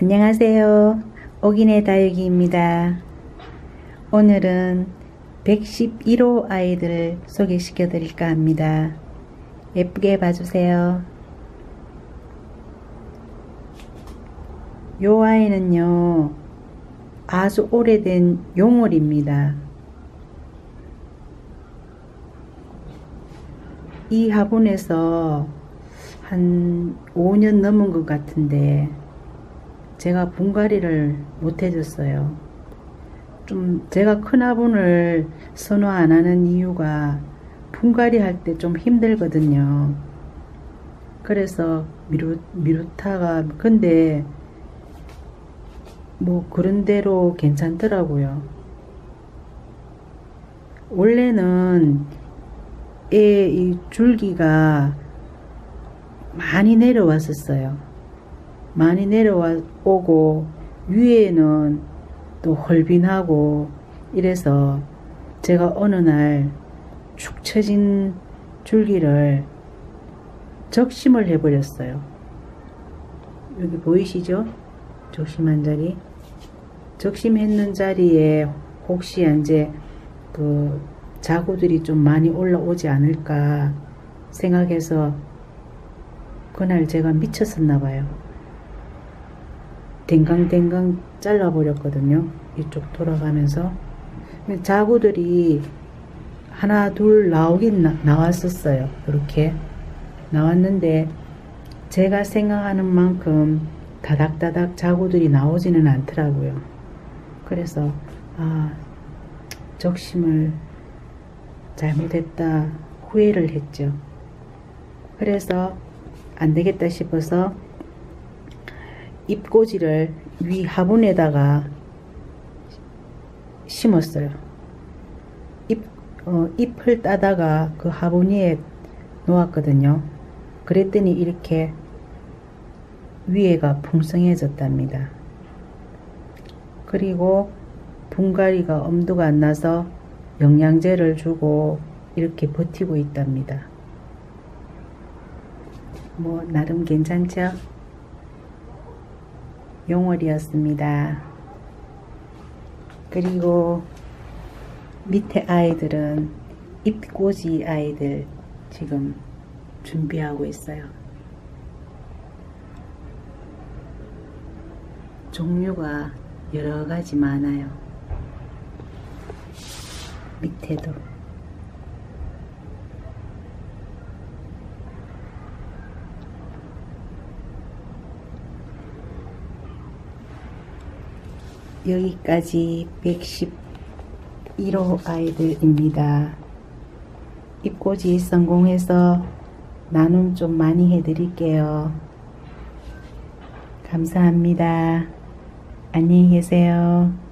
안녕하세요. 오기네 다육이입니다. 오늘은 111호 아이들을 소개시켜 드릴까 합니다. 예쁘게 봐주세요. 요 아이는요, 아주 오래된 용월입니다. 이 화분에서 한 5년 넘은 것 같은데 제가 분갈이를 못 해줬어요. 좀 제가 큰 화분을 선호 안 하는 이유가 분갈이 할 때 좀 힘들거든요. 그래서 미루, 미루타가 근데 뭐 그런 대로 괜찮더라고요. 원래는 애 이 줄기가 많이 내려왔었어요. 많이 내려와 오고 위에는 또 헐빈하고 이래서 제가 어느 날 축 처진 줄기를 적심을 해버렸어요. 여기 보이시죠? 적심한 자리. 적심했는 자리에 혹시 이제 그 자구들이 좀 많이 올라오지 않을까 생각해서 그날 제가 미쳤었나 봐요. 댕강댕강 잘라버렸거든요. 이쪽 돌아가면서. 자구들이 하나, 둘 나오긴 나, 나왔었어요. 이렇게. 나왔는데, 제가 생각하는 만큼 다닥다닥 자구들이 나오지는 않더라고요. 그래서, 아, 적심을 잘못했다 후회를 했죠. 그래서 안 되겠다 싶어서 잎꽂이를 위 화분에다가 심었어요. 잎, 어, 잎을 따다가 그 화분 위에 놓았거든요. 그랬더니 이렇게 위에가 풍성해졌답니다. 그리고 분갈이가 엄두가 안 나서 영양제를 주고 이렇게 버티고 있답니다. 뭐 나름 괜찮죠? 용월이었습니다. 그리고 밑에 아이들은 잎꽂이 아이들 지금 준비하고 있어요. 종류가 여러 가지 많아요. 밑에도 여기까지 111호 아이들입니다. 입꽂이 성공해서 나눔 좀 많이 해드릴게요. 감사합니다. 안녕히 계세요.